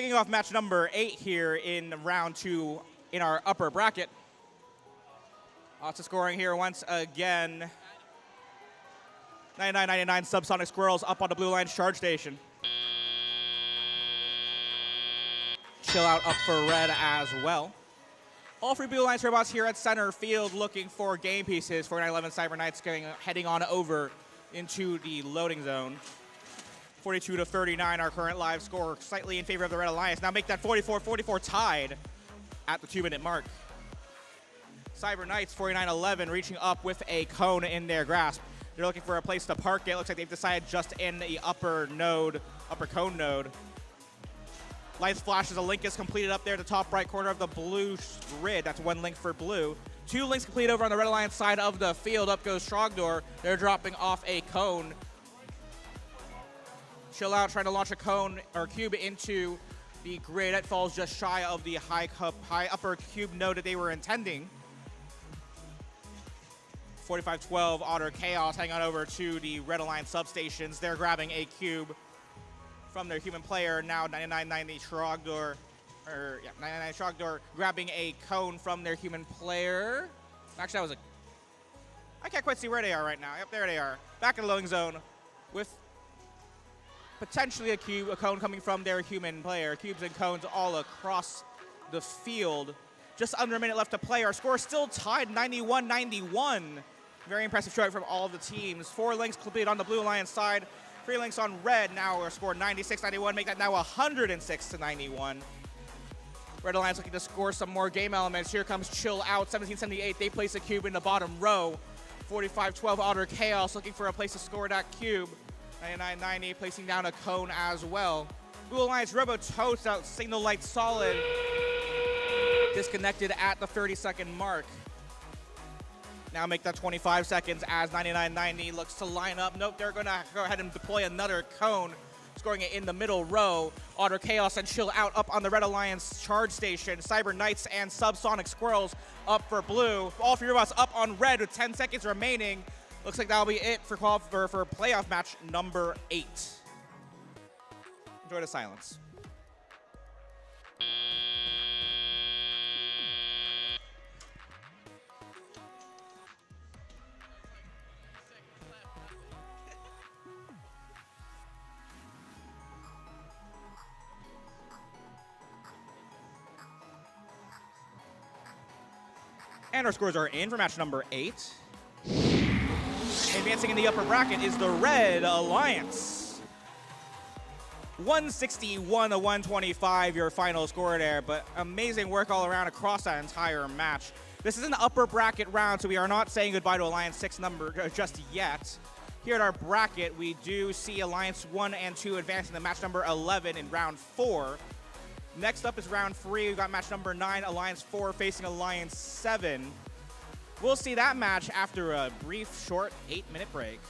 Kicking off match number eight here in round two in our upper bracket. Lots of scoring here once again. 99.99 Subsonic Squirrels up on the blue line charge station. Chill out up for red as well. All three blue lines robots here at center field looking for game pieces. 4911 Cyber Knights going, heading on over into the loading zone. 42 to 39, our current live score, slightly in favor of the Red Alliance. Now make that 44-44 tied at the two-minute mark. Cyber Knights 4911 reaching up with a cone in their grasp. They're looking for a place to park it. Looks like they've decided just in the upper node, upper cone node. Lights flashes, a link is completed up there, the top right corner of the blue grid. That's one link for blue. Two links complete over on the Red Alliance side of the field. Up goes Trogdor. They're dropping off a cone. Chill out, trying to launch a cone or cube into the grid. It falls just shy of the high, cup, high upper cube node that they were intending. 4512 Otter Chaos hang on over to the Red Alliance substations. They're grabbing a cube from their human player. Now 9990 Trogdor, or yeah, 99 Trogdor grabbing a cone from their human player. Actually, that was a. I can't quite see where they are right now. Yep, there they are. Back in the loading zone with potentially a cube, a cone coming from their human player. Cubes and cones all across the field. Just under a minute left to play. Our score still tied 91-91. Very impressive showing from all the teams. Four links completed on the Blue Alliance side. Three links on red. Now our score 96-91. Make that now 106 to 91. Red Alliance looking to score some more game elements. Here comes Chill Out, 1778. They place a cube in the bottom row. 45-12 Otter Chaos looking for a place to score that cube. 9990 placing down a cone as well. Blue Alliance Robototes out, signal light solid. Disconnected at the 30 second mark. Now make that 25 seconds as 9990 looks to line up. Nope, they're gonna go ahead and deploy another cone, scoring it in the middle row. Otter Chaos and Chill Out up on the Red Alliance charge station. Cyber Knights and Subsonic Squirrels up for blue. All three of us up on red with 10 seconds remaining. Looks like that'll be it for, qual for, for playoff match number eight. Enjoy the silence. And our scores are in for match number eight. Advancing in the upper bracket is the Red Alliance. 161 to 125, your final score there, but amazing work all around across that entire match. This is an upper bracket round, so we are not saying goodbye to Alliance 6 number uh, just yet. Here at our bracket, we do see Alliance 1 and 2 advancing to match number 11 in round 4. Next up is round 3. We've got match number 9, Alliance 4 facing Alliance 7. We'll see that match after a brief, short eight minute break.